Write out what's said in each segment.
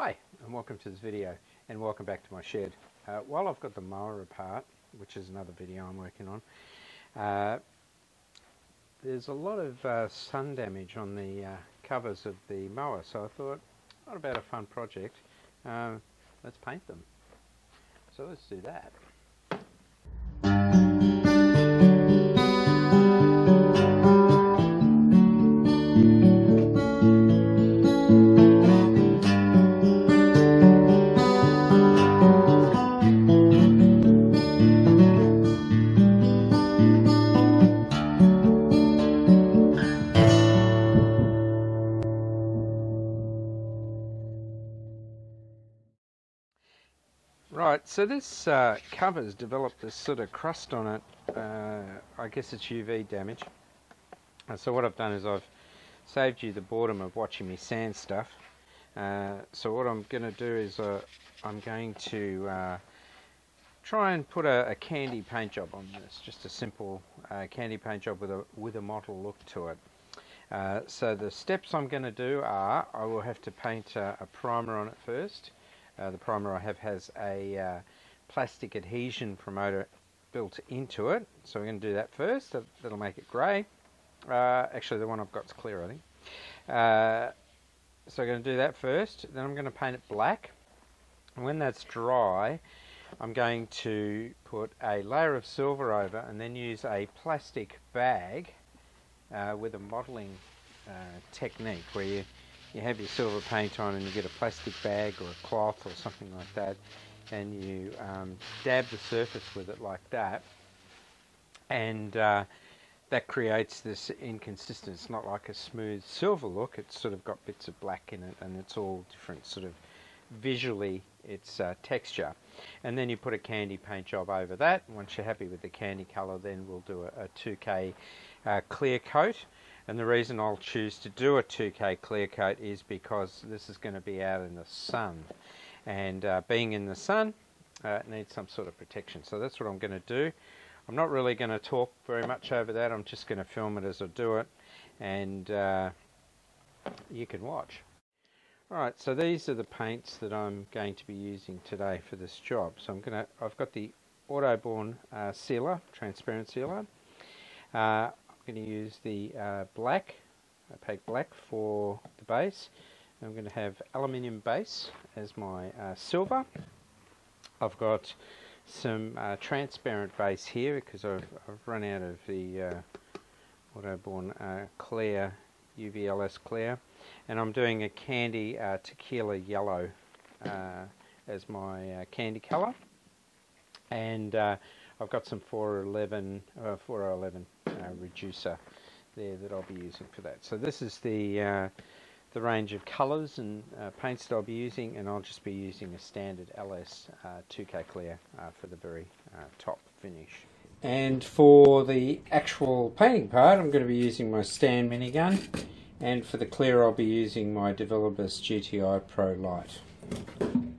Hi and welcome to this video and welcome back to my shed. Uh, while I've got the mower apart, which is another video I'm working on, uh, there's a lot of uh, sun damage on the uh, covers of the mower so I thought, what about a fun project, um, let's paint them. So let's do that. So this uh, cover's developed this sort of crust on it. Uh, I guess it's UV damage. Uh, so what I've done is I've saved you the boredom of watching me sand stuff. Uh, so what I'm going to do is uh, I'm going to uh, try and put a, a, candy paint job on this. Just a simple candy paint job with a with a mottled look to it. so the steps I'm going to do are I will have to paint a primer on it first. Uh, the primer I have has a uh, plastic adhesion promoter built into it. So we're going to do that first. That, will make it grey. Uh, actually, the one I've got is clear, I think. Uh, so I'm going to do that first. Then I'm going to paint it black. And when that's dry, I'm going to put a layer of silver over and then use a plastic bag uh, with a mottling technique where you you have your silver paint on and you get a plastic bag or a cloth or something like that and you um, dab the surface with it like that and uh, that creates this inconsistent it's not like a smooth silver look it's sort of got bits of black in it and it's all different sort of visually its uh, texture. And then you put a candy paint job over that once you're happy with the candy color then we'll do a, a 2k uh, clear coat and the reason I'll choose to do a 2K clear coat is because this is going to be out in the sun. And uh, being in the sun, uh, needs some sort of protection. So that's what I'm going to do. I'm not really going to talk very much over that. I'm just going to film it as I do it. And uh, you can watch. Alright, so these are the paints that I'm going to be using today for this job. So I'm going to, I've got the Autoborn uh, sealer, transparent sealer. Uh, going to use the uh, black, opaque black for the base. I'm going to have aluminium base as my uh, silver. I've got some uh, transparent base here because I've, I've, run out of the uh, Autoborn uh, clear, UVLS clear. And I'm doing a candy uh, tequila yellow uh, as my candy colour. And I've got some 411, 411 uh, reducer there that I'll be using for that. So this is the uh, the range of colours and uh, paints that I'll be using and I'll just be using a standard LS 2K clear for the very top finish. And for the actual painting part I'm going to be using my Stan minigun and for the clear I'll be using my DeVilbiss GTi Pro Lite.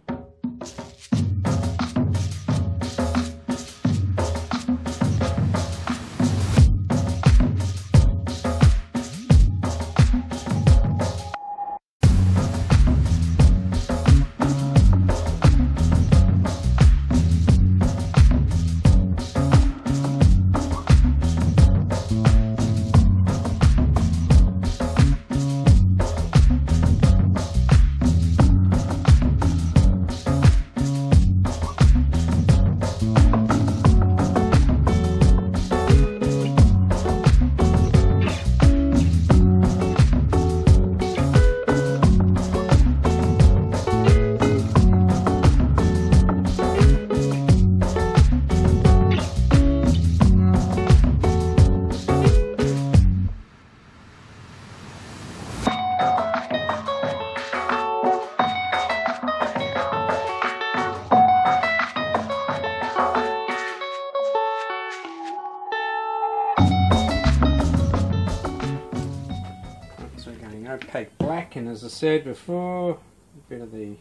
Black and as I said before a bit of the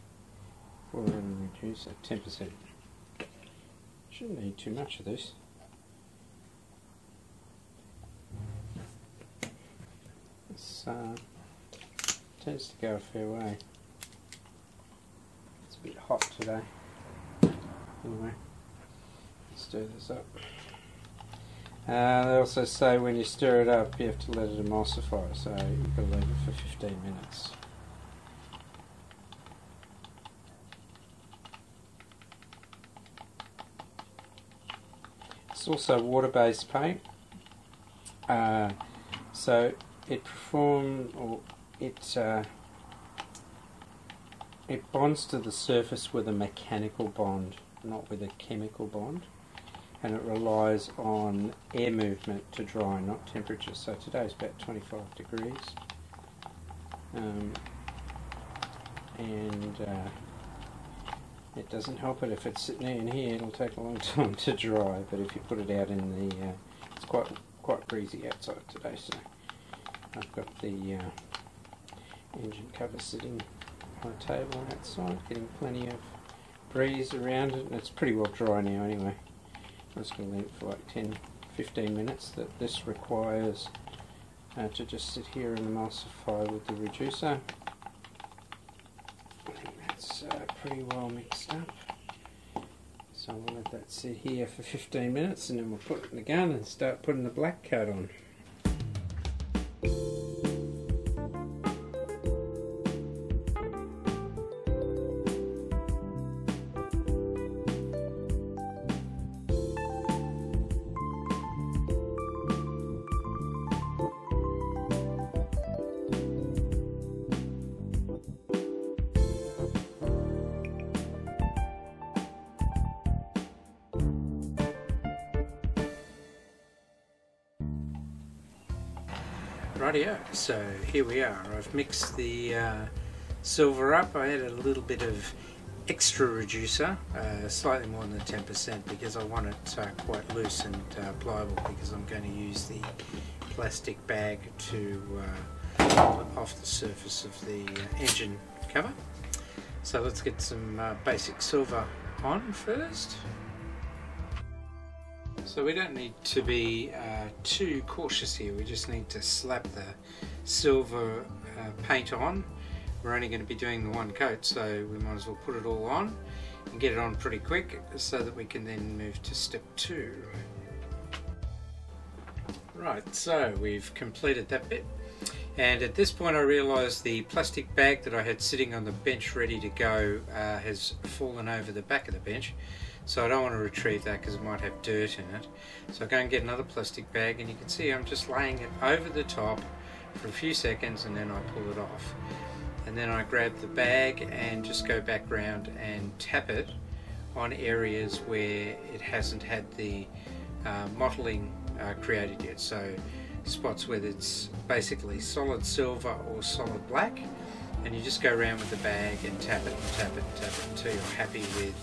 foreign reducer 10% shouldn't need too much of this this uh, tends to go a fair way it's a bit hot today. Anyway, let's stir this up. Uh, they also say when you stir it up, you have to let it emulsify, so you've got to leave it for 15 minutes. It's also water-based paint, uh, so it performs or it uh, it bonds to the surface with a mechanical bond, not with a chemical bond, and it relies on air movement to dry, not temperature. So today is about 25 degrees, um, and uh, it doesn't help it if it's sitting in here. It'll take a long time to dry, but if you put it out in the, uh, it's quite quite breezy outside today, so I've got the uh, engine cover sitting on a table outside, getting plenty of breeze around it, and it's pretty well dry now anyway. Just going to leave it for like 10 15 minutes that this requires uh, to just sit here and emulsify with the reducer. I think that's uh, pretty well mixed up. So we'll let that sit here for 15 minutes and then we'll put it in the gun and start putting the black coat on. Rightio, so here we are. I've mixed the uh, silver up. I added a little bit of extra reducer, uh, slightly more than 10% because I want it uh, quite loose and uh, pliable because I'm going to use the plastic bag to uh, off the surface of the uh, engine cover. So let's get some basic silver on first. So we don't need to be uh, too cautious here, we just need to slap the silver uh, paint on. We're only going to be doing the one coat so we might as well put it all on and get it on pretty quick so that we can then move to step two. Right, so we've completed that bit and at this point I realised the plastic bag that I had sitting on the bench ready to go uh, has fallen over the back of the bench so I don't want to retrieve that because it might have dirt in it. So I go and get another plastic bag and you can see I'm just laying it over the top for a few seconds and then I pull it off. And then I grab the bag and just go back round and tap it on areas where it hasn't had the uh, mottling uh, created yet. So spots where it's basically solid silver or solid black and you just go around with the bag and tap it and tap it and tap it until you're happy with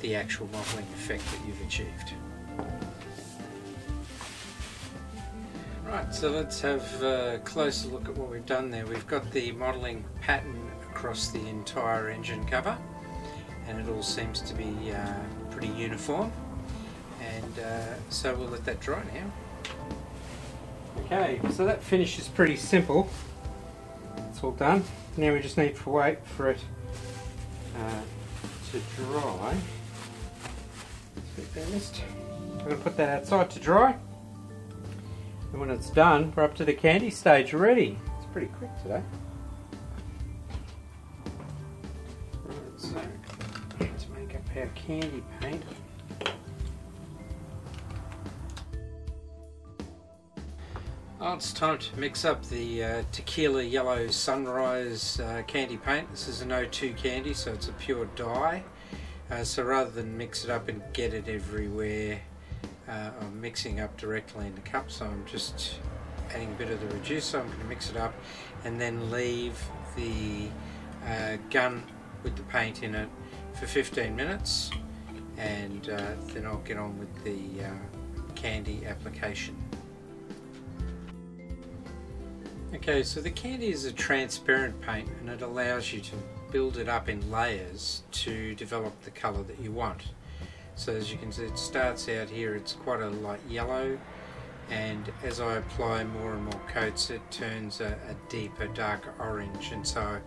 the actual mottling effect that you've achieved. Right, so let's have a closer look at what we've done there. We've got the mottling pattern across the entire engine cover and it all seems to be uh, pretty uniform and uh, so we'll let that dry now. Okay, so that finish is pretty simple. It's all done. Now we just need to wait for it uh, to dry. I'm going to put that outside to dry. And when it's done, we're up to the candy stage already. It's pretty quick today. Right, so to make up our candy paint. Oh, it's time to mix up the uh, Tequila Yellow Sunrise uh, candy paint. This is an O2 candy, so it's a pure dye. Uh, so rather than mix it up and get it everywhere, uh, I'm mixing up directly in the cup. So I'm just adding a bit of the reducer. I'm going to mix it up and then leave the uh, gun with the paint in it for 15 minutes and uh, then I'll get on with the candy application. Okay, so the candy is a transparent paint and it allows you to build it up in layers to develop the colour that you want. So as you can see it starts out here it's quite a light yellow and as I apply more and more coats it turns a, a deeper darker orange and so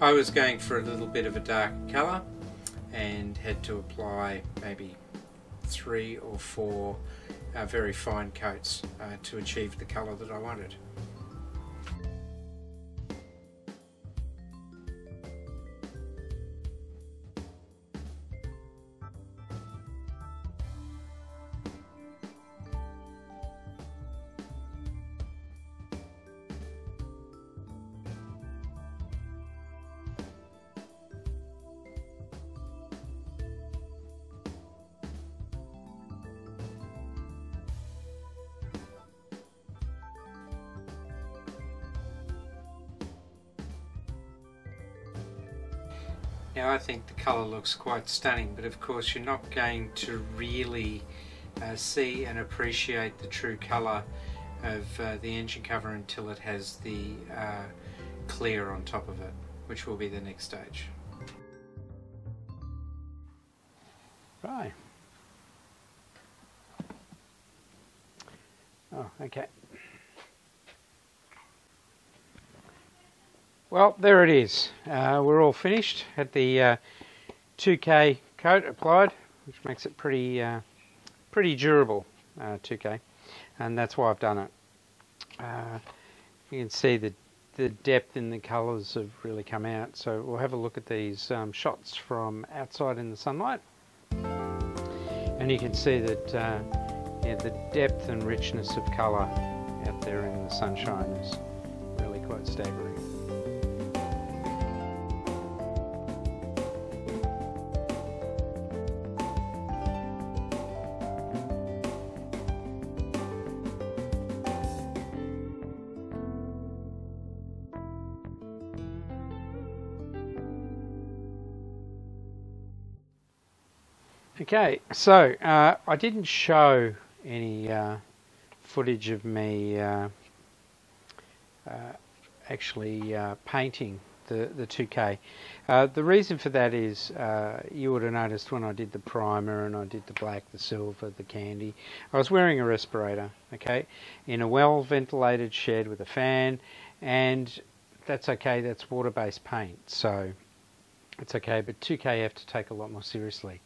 I was going for a little bit of a dark colour and had to apply maybe three or four uh, very fine coats uh, to achieve the colour that I wanted. Now I think the colour looks quite stunning but of course you're not going to really uh, see and appreciate the true colour of uh, the engine cover until it has the uh, clear on top of it which will be the next stage. Right. Oh, okay. Well, there it is. Uh, we're all finished. Had the uh, 2K coat applied, which makes it pretty uh, pretty durable, 2K, uh, and that's why I've done it. Uh, you can see the the depth in the colours have really come out. So we'll have a look at these um, shots from outside in the sunlight, and you can see that uh, yeah, the depth and richness of colour out there in the sunshine is really quite staggering. Okay, so uh, I didn't show any uh, footage of me uh, uh actually uh, painting the, the 2K. Uh, the reason for that is you would have noticed when I did the primer and I did the black, the silver, the candy, I was wearing a respirator, okay, in a well ventilated shed with a fan and that's okay, that's water-based paint, so it's okay, but 2K you have to take a lot more seriously.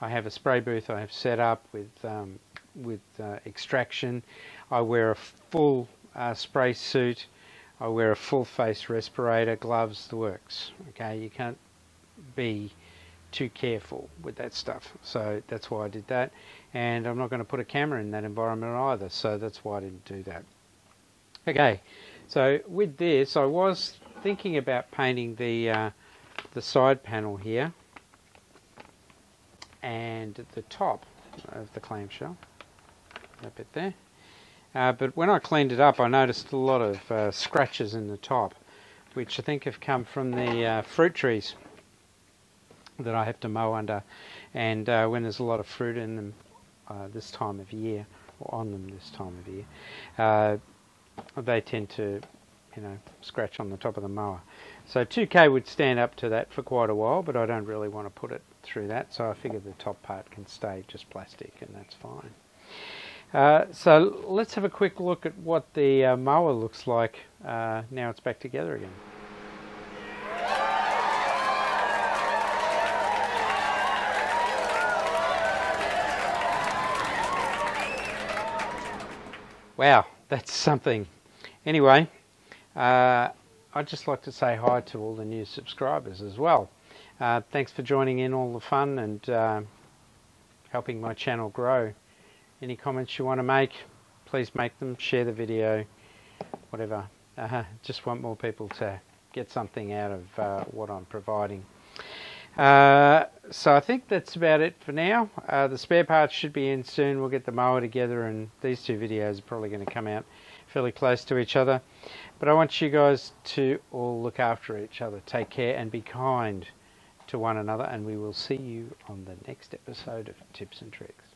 I have a spray booth I have set up with um, with uh, extraction. I wear a full uh, spray suit. I wear a full face respirator, gloves, the works. Okay, you can't be too careful with that stuff. So that's why I did that. And I'm not going to put a camera in that environment either. So that's why I didn't do that. Okay, so with this, I was thinking about painting the uh, the side panel here and the top of the clamshell, that bit there. Uh, but when I cleaned it up, I noticed a lot of uh, scratches in the top, which I think have come from the uh, fruit trees that I have to mow under. And uh, when there's a lot of fruit in them uh, this time of year, or on them this time of year, uh, they tend to, you know, scratch on the top of the mower. So 2K would stand up to that for quite a while, but I don't really want to put it through that, so I figure the top part can stay just plastic, and that's fine. Uh, so let's have a quick look at what the uh, mower looks like uh, now it's back together again. Wow, that's something. Anyway, uh, I'd just like to say hi to all the new subscribers as well. Uh, thanks for joining in all the fun and uh, helping my channel grow. Any comments you want to make, please make them, share the video, whatever. Uh, just want more people to get something out of uh, what I'm providing. Uh, so I think that's about it for now. Uh, the spare parts should be in soon. We'll get the mower together and these two videos are probably going to come out fairly close to each other. But I want you guys to all look after each other. Take care and be kind to one another, and we will see you on the next episode of Tips and Tricks.